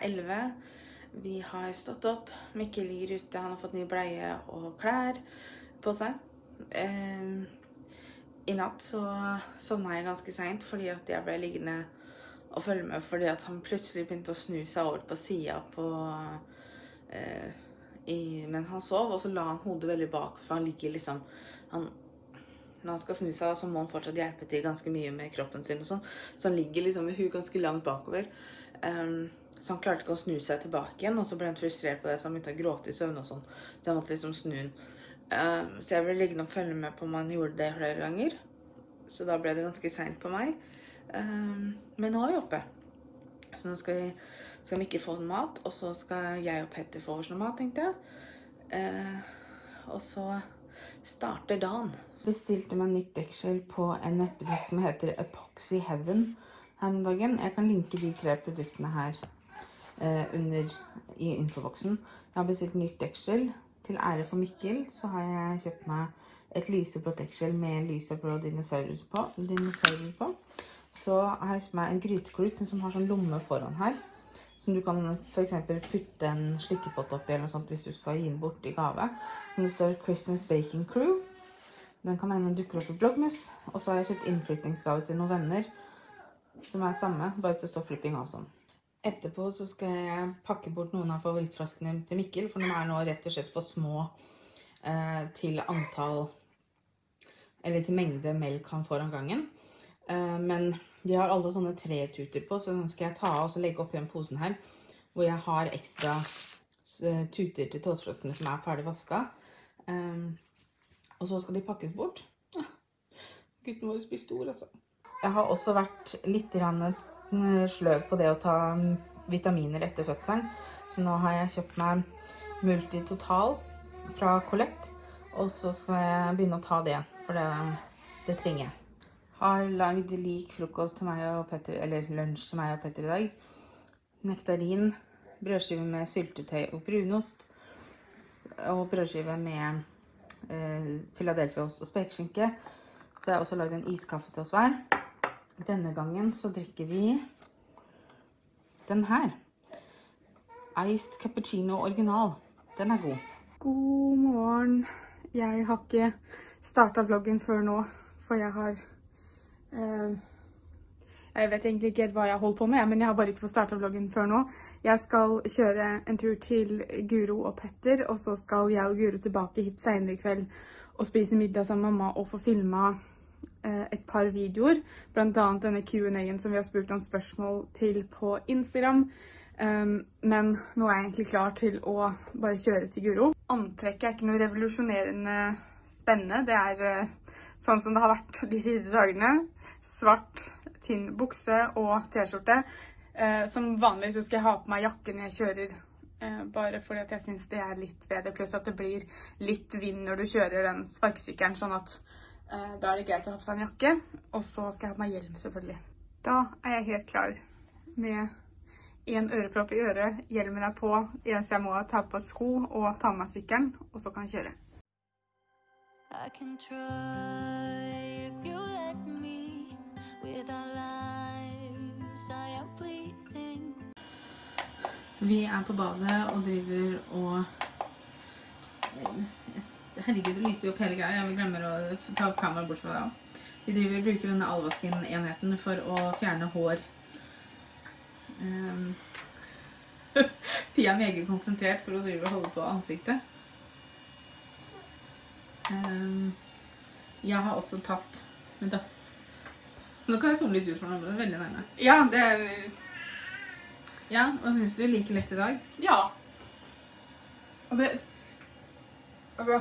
er 11. Vi har stått opp. Mikkel ligger ute. Han har fått ny bleie og klær på seg. Ehm, I natt så sovna jeg ganske seint fordi at jeg ble liggende og følge med fordi at han plutselig begynte å snu seg over på sida eh, Mens han sov, og så la han hodet veldig bak, for han ligger liksom han, Når han skal snu seg, så må han fortsatt hjelpe til ganske mye med kroppen sin og sånn, så han ligger liksom med huet ganske langt bakover. Ehm, så han klarte ikke å snu seg tilbake igjen, og så ble han frustrert på det, så han begynte å gråte i søvne og sånn. Så jeg måtte liksom snu han. Uh, så jeg ble liggende og følge med på om han gjorde det flere ganger. Så da ble det ganske seint på meg. Uh, men nå er vi oppe. Så nå skal vi, skal vi ikke få noe mat, og så skal jeg og Petter få oss noe mat, tenkte jeg. Uh, og så starter dagen. Bestilte meg nytt dekkskjell på en nettbutikk som heter Epoxy Heaven her om dagen. Jeg kan linke de tre produktene her under i infoboksen. Jeg har bestilt nytt deksel. Til ære for Mikkel så har jeg kjøpt meg et lyseblått deksel med lyseblå dinosaurus på. Dinosaurer på. Så har jeg kjøpt meg en gryteklut som har sånn lomme foran her. Som du kan f.eks. putte en slikkepott oppi eller noe sånt hvis du skal gi den bort i gave. Som det står 'Christmas Baking Crew'. Den kan hende dukker opp i Blogmas. Og så har jeg kjøpt innflytningsgave til noen venner som er samme, bare at det står 'flipping awesome'. Etterpå så skal jeg pakke bort noen av favorittflaskene til Mikkel, for de er nå rett og slett for små eh, til antall Eller til mengde melk han får om gangen. Eh, men de har alle sånne tre tuter på, så den skal jeg ta av og legge oppi den posen her, hvor jeg har ekstra eh, tuter til tåteflaskene som er ferdig vaska. Um, og så skal de pakkes bort. Ja. Gutten vår blir stor, altså. Jeg har også vært litt sløv på det å ta mm, vitaminer etter fødselen. Så nå har jeg kjøpt meg Multitotal fra Colette. Og så skal jeg begynne å ta det, for det, det trenger jeg. Har lagd lik frokost til meg og Petter, eller lunsj til meg og Petter i dag. Nektarin, brødskive med syltetøy og brunost. Og brødskive med eh, Philadelphia-ost og spekeskinke. Så jeg har også lagd en iskaffe til oss hver. Denne gangen så drikker vi den her. Iced cappuccino original. Den er god. God morgen. Jeg har ikke startet vloggen før nå, for jeg har eh, Jeg vet egentlig ikke hva jeg har holdt på med, men jeg har bare ikke fått startet vloggen før nå. Jeg skal kjøre en tur til Guro og Petter, og så skal jeg og Guro tilbake hit senere i kveld og spise middag sammen med mamma og få filma eh, et par videoer. Annet denne Q&A-en som vi har spurt om spørsmål til på Instagram. Um, men nå er jeg egentlig klar til å bare kjøre til Guro. Antrekket er ikke noe revolusjonerende spennende. Det er uh, sånn som det har vært de siste dagene. Svart, tynn bukse og t-skjorte. Uh, som vanlig så skal jeg ha på meg jakke når jeg kjører. Bare fordi jeg synes det er litt bedre. Pluss at det blir litt vind når du kjører den sparkesykkelen. Sånn at da er det greit å ha på seg en jakke. Og så skal jeg ha på meg hjelm selvfølgelig. Da er jeg helt klar med en ørepropp i øret, hjelmen er på, eneste jeg må ta på sko og ta med meg sykkelen, og så kan jeg kjøre. I can try if you let me without lives I am bleeding Vi er på badet og driver og Herregud, det lyser jo opp hele greia. Jeg glemmer å ta kameraet bort fra det. Vi driver og bruker denne allvasken-enheten for å fjerne hår Um, Pia er meget konsentrert for å drive og holde på ansiktet. Um, jeg har også tatt Vent, da Nå kan jeg zoome litt ut for noe, det er veldig nærme. Ja, det er Ja, Hva syns du? Like lett i dag? Ja. Og det altså,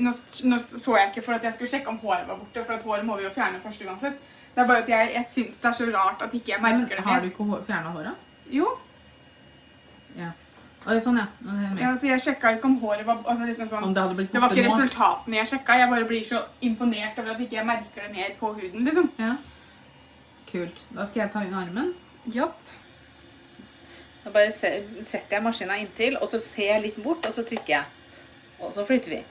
nå, nå, så jeg ikke for at jeg skulle sjekke om håret var borte, for at håret må vi jo fjerne først uansett. Det er bare at jeg, jeg syns det er så rart at ikke jeg merker det. mer. Har du ikke fjerna håret? Jo. Ja. Sånn, ja. ja altså jeg sjekka ikke om håret var altså liksom sånn, Om det Det var ikke resultatene jeg sjekka. Jeg bare blir så imponert over at ikke jeg merker det mer på huden. liksom. Ja. Kult. Da skal jeg ta inn armen. Jopp. Da bare setter jeg maskina inntil, og så ser jeg litt bort, og så trykker jeg. Og så flytter vi.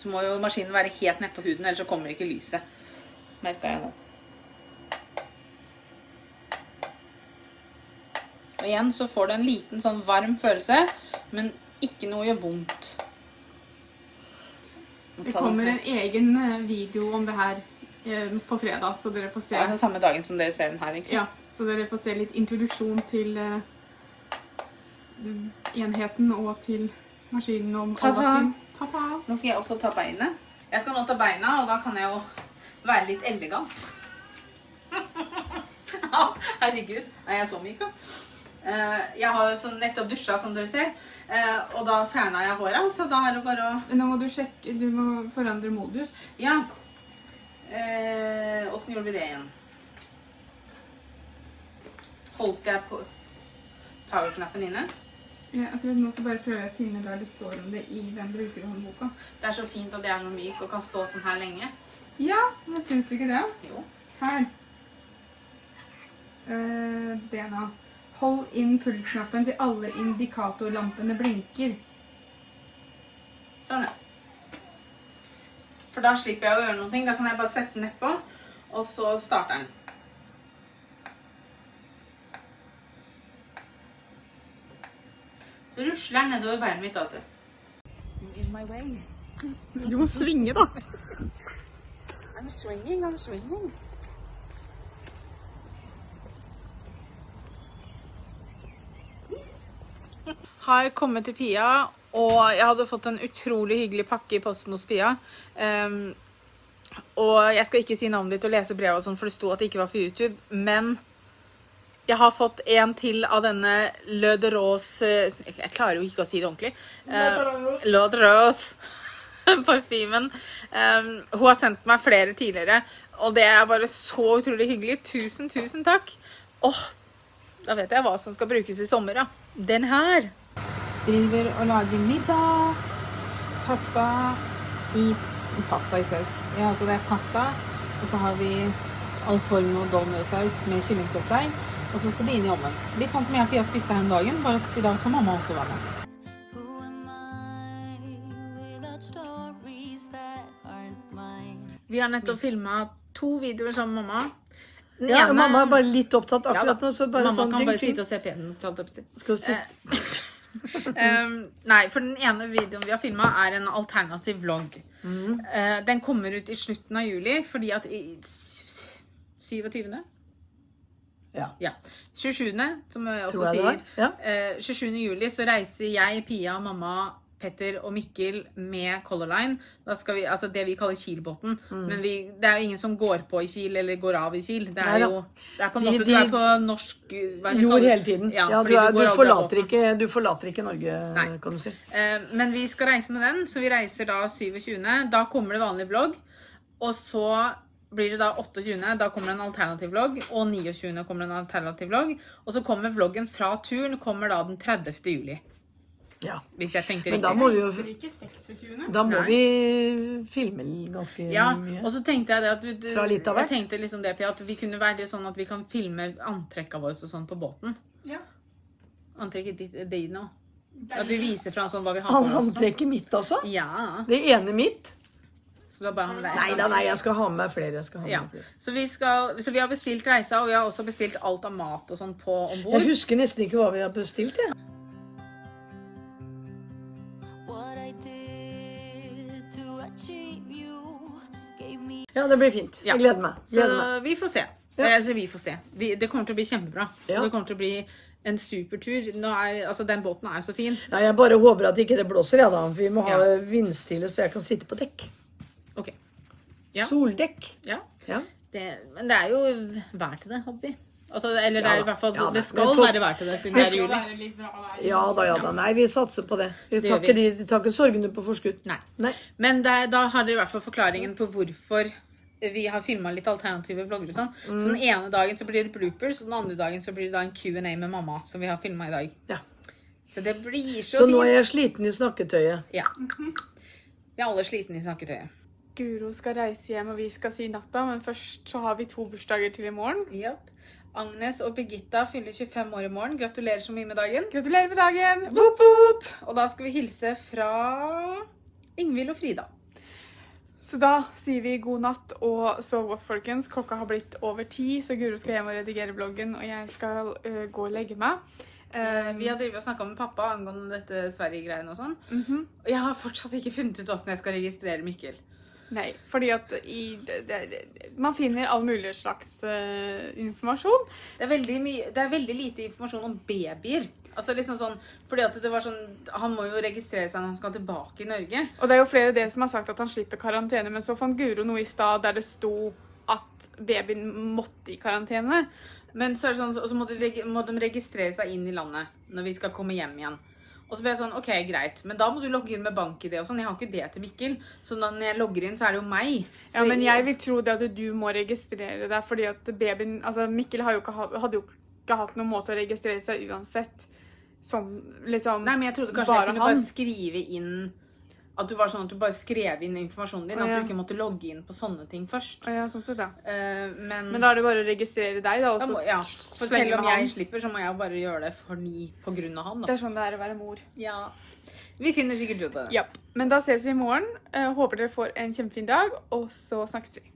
Så må jo maskinen være helt nedpå huden, ellers så kommer ikke lyset. Merka jeg nå. Og igjen så får du en liten sånn varm følelse, men ikke noe gjør vondt. Det kommer en egen eh, video om det her eh, på fredag, så dere får se. Altså samme dagen som dere ser den her, egentlig. Ja, så dere får se litt introduksjon til eh, enheten og til maskinen og Ta-ta. Ta-ta. Nå skal jeg også ta beinet. Jeg skal nå ta beina, og da kan jeg jo være litt elegant. Herregud, er jeg så myk, da? Eh, Jeg har jo nettopp dusja, som dere ser, eh, og da fjerna jeg håret, så da er det bare å Nå må du sjekke, du må forandre modus. Ja. Eh, Åssen gjorde vi det igjen? Holdt jeg på power-knappen inne? Ja, akkurat nå så bare prøver jeg å finne der det står om det i den brukerhåndboka. Det er så fint at det er så myk og kan stå sånn her lenge. Ja, men syns du ikke det? Jo. Her. Uh, DNA. Hold inn pulsknappen til alle indikatorlampene blinker. Sånn, ja. For da slipper jeg å gjøre noe. Da kan jeg bare sette den nedpå, og så starter den. Så rusler den nedover beinet mitt. du. Way. Du må svinge, da. I'm swinging, I'm swinging. Har kommet til Pia, og jeg hadde fått en utrolig hyggelig pakke i posten hos Pia. Ehm, og jeg skal ikke si navnet ditt og lese brevet, og sånn, for det sto at det ikke var for YouTube. Men jeg har fått en til av denne Le de Rose eh, Jeg klarer jo ikke å si det ordentlig. Le de Rose. Parfymen. Um, hun har sendt meg flere tidligere, og det er bare så utrolig hyggelig. Tusen, tusen takk. Åh, da vet jeg hva som skal brukes i sommer, da. Den her. Driver og lager middag. Pasta i Pasta i saus. Ja, altså det er pasta, og så har vi alforno dolmio-saus med kyllingsøtdeig. Og så skal det inn i ovnen. Litt sånn som jeg og Pia spiste her om dagen, bare at i dag så mamma også var med. Vi har nettopp filma to videoer sammen med mamma. Den Ja, ene- mamma er bare litt opptatt Ja akkurat nå, så bare Mamma sånn kan bare sitte og se si. Skal du sitte Um, nei, for den ene videoen vi har filma, er en alternativ vlogg. Mm. Uh, den kommer ut i slutten av juli, fordi at i 27. Ja. Ja. 27., som jeg også jeg sier. Ja. Eh, 27. juli så reiser jeg, Pia, mamma, Petter og Mikkel med Color Line. Da skal vi, altså det vi kaller Kielbåten. Men vi, det er jo ingen som går på i Kiel eller går av i Kiel. Det er jo det er på en måte, de- Du er på norsk Jord hele tiden. Ja, Ja, du, er, du, du, forlater ikke, du forlater ikke Norge, Nei. kan du si. Eh, Men vi skal reise med den, så vi reiser da 27. Da kommer det vanlig vlogg. Og så blir det da 28. Da kommer det en alternativ vlogg. Og 29. kommer det en alternativ vlogg. Og så kommer vloggen fra turen kommer da den 30. juli. Ja. Hvis jeg tenkte riktig. Men da må vi jo ikke 26. da må Nei. vi filme ganske Ja, mye. og så tenkte jeg det at du, du, Fra litt av hvert. jeg tenkte liksom det, at vi kunne være det sånn at vi kan filme antrekka våre og sånn på båten. Ja. Antrekket ditt ditt nå. At vi viser fra sånn hva vi har på oss. sånn. antrekket mitt, altså? Ja. Det ene mitt? Så da bare ha med deg. Nei da, nei, jeg skal ha med meg flere. Jeg skal ha med Ja. flere. Så vi, skal, så vi har bestilt reisa, og vi har også bestilt alt av mat og sånn på om Jeg husker nesten ikke hva vi har bestilt. Jeg. Ja, det blir fint. Jeg gleder meg. Så Gleder meg. vi får se. Ja. Eh, Altså, vi får se. Vi, det kommer til å bli kjempebra. Ja. Det kommer til å bli en supertur. Nå er, altså, den båten er jo så fin. Ja, jeg bare håper at ikke det blåser, ja, da. Vi må ha Ja. vindstille, så jeg kan sitte på dekk. Ok. Ja. Soldekk. Ja. Ja. Det, men det er jo vær til det, håper vi. Altså, eller det Ja er i hvert fall Ja. Det skal folk- være vær til det siden Det det er juli. ja da, ja da. Nei, vi satser på det. Vi tar ikke, vi. de, tar ikke sorgene på forskudd. Nei. Nei. Men det, da har dere i hvert fall forklaringen på hvorfor vi har filma litt alternative vlogger og sånn. Så den Mm. ene dagen så blir det bloopers, og den andre dagen så blir det da en Q&A med mamma, som vi har filma i dag. Ja. Så det blir så, Så nå er jeg sliten i snakketøyet. Ja. Vi er alle slitne i snakketøyet. Guro skal reise hjem, og vi skal si natta, men først så har vi to bursdager til i morgen. Yep. Agnes og Birgitta fyller 25 år i morgen. Gratulerer så mye med dagen. Gratulerer med dagen! Boop, boop. Og da skal vi hilse fra Ingvild og Frida. Så da sier vi god natt og sov godt, folkens. Klokka har blitt over ti, så Guro skal hjem og redigere bloggen, og jeg skal uh, gå og legge meg. Eh, Vi har drevet og snakka med pappa angående dette Sverige-greiene og sånn. Mm Og jeg har fortsatt ikke funnet ut åssen jeg skal registrere Mikkel. Nei, fordi at i, det, det, man finner all mulig slags uh, informasjon. Det er, det er veldig lite informasjon om babyer. Altså liksom sånn, fordi at det var sånn, Han må jo registrere seg når han skal tilbake i Norge. Og det er jo flere det som har sagt at han slipper karantene, men så fant Guro noe i stad der det sto at babyen måtte i karantene. Men så er det sånn, og så må, de må de registrere seg inn i landet når vi skal komme hjem igjen. Og så ble jeg sånn, ok, greit, men da må du logge inn med bank-ID og sånn. Jeg har ikke det til Mikkel. Så når jeg logger inn, så er det jo meg. Så Ja, men jeg vil tro det at du må registrere deg, fordi at babyen Altså, Mikkel har jo ikke, hadde jo ikke hatt noen måte å registrere seg uansett. Sånn liksom Nei, men jeg trodde kanskje jeg kunne han. bare skrive inn At du var sånn at du bare skrev inn informasjonen din. Å, At du ikke måtte logge inn på sånne ting først. Ja, sånn sett, ja. Uh, men Men da er det bare å registrere deg, da. Da må, ja, for selv om jeg han. slipper, så må jeg bare gjøre det for ni på grunn av han. Det er sånn det er å være mor. Ja. Vi finner sikkert ut av det. Ja. Men da ses vi i morgen. Uh, håper dere får en kjempefin dag, og så snakkes vi.